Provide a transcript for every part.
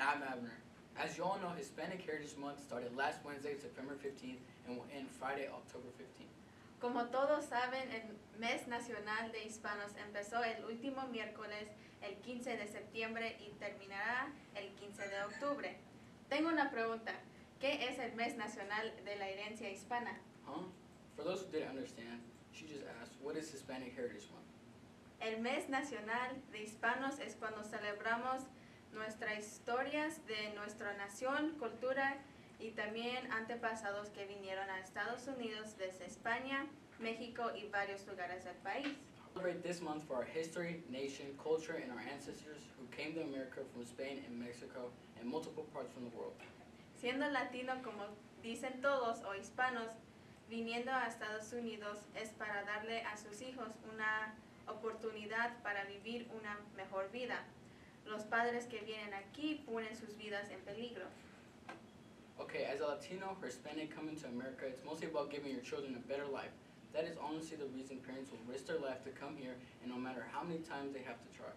I'm Abner. As you all know, Hispanic Heritage Month started last Wednesday, September 15th, and will end Friday, October 15th. Como todos saben, el mes nacional de hispanos empezó el último miércoles, el 15 de septiembre, y terminará el 15 de octubre. Tengo una pregunta. ¿Qué es el mes nacional de la herencia hispana? Huh? For those who didn't understand, she just asked, what is Hispanic Heritage Month? El mes nacional de hispanos es cuando celebramos nuestras historias de nuestra nación, cultura y también antepasados que vinieron a Estados Unidos desde España, México y varios lugares del país. Celebrate this month for our history, nation, culture, and our ancestors who came to America from Spain and Mexico and multiple parts from the world. Siendo latino, como dicen todos, o hispanos, viniendo a Estados Unidos es para darle a sus hijos una oportunidad para vivir una mejor vida. Los padres que vienen aquí ponen sus vidas en peligro. Okay, as a Latino or Hispanic coming to America, it's mostly about giving your children a better life. That is honestly the reason parents will risk their life to come here, and no matter how many times they have to try.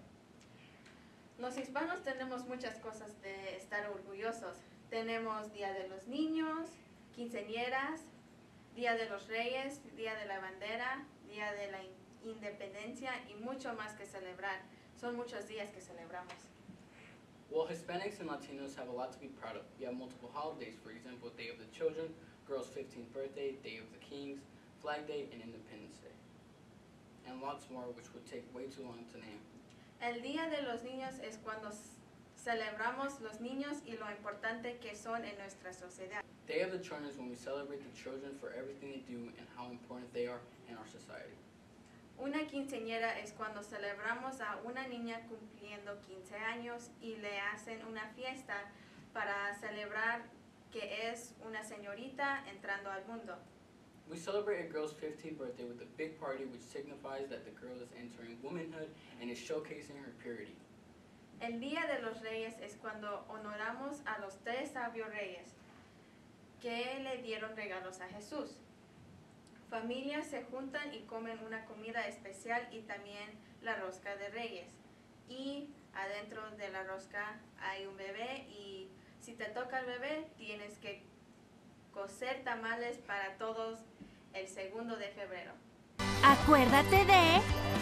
Los hispanos tenemos muchas cosas de estar orgullosos. Tenemos Día de los Niños, quinceañeras, Día de los Reyes, Día de la Bandera, Día de la In- Independencia y mucho más que celebrar. Son muchos días que celebramos. Well, Hispanics and Latinos have a lot to be proud of. We have multiple holidays, for example, Day of the Children, Girls' 15th Birthday, Day of the Kings, Flag Day, and Independence Day. And lots more, which would take way too long to name. El Día de los Niños es cuando celebramos los niños y lo importante que son en nuestra sociedad. Day of the Children is when we celebrate the children for everything they do and how Una quinceañera es cuando celebramos a una niña cumpliendo 15 años y le hacen una fiesta para celebrar que es una señorita entrando al mundo. We celebrate a girl's 15th birthday with a big party which signifies that the girl is entering womanhood and is showcasing her purity. El Día de los Reyes es cuando honoramos a los tres sabios reyes que le dieron regalos a Jesús. Familias se juntan y comen una comida especial y también la rosca de reyes. Y adentro de la rosca hay un bebé y si te toca el bebé tienes que cocer tamales para todos el segundo de febrero. Acuérdate de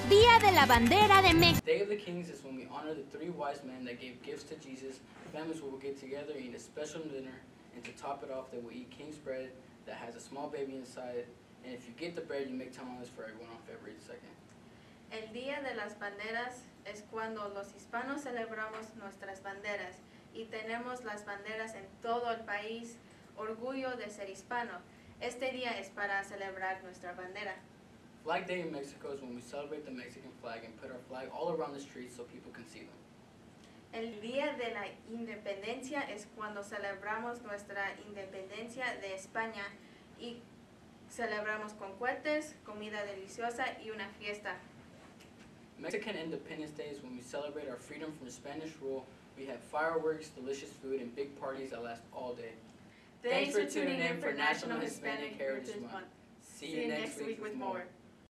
Día de la Bandera de México. Day of the Kings is when we honor the three wise men that gave gifts to Jesus. Families will get together and eat a special dinner, and to top it off, they will eat king's bread that has a small baby inside. And if you get the bread, you make tamales for everyone on February 2nd. El Día de las Banderas es cuando los hispanos celebramos nuestras banderas y tenemos las banderas en todo el país, orgullo de ser hispano. Este día es para celebrar nuestra bandera. Flag Day in Mexico is when we celebrate the Mexican flag and put our flag all around the streets so people can see them. El Día de la Independencia es cuando celebramos nuestra independencia de España y celebramos con cohetes, comida deliciosa y una fiesta. Mexican Independence Day is when we celebrate our freedom from Spanish rule. We have fireworks, delicious food, and big parties that last all day. Thanks for tuning in for National Hispanic Heritage Month. See you next week with more.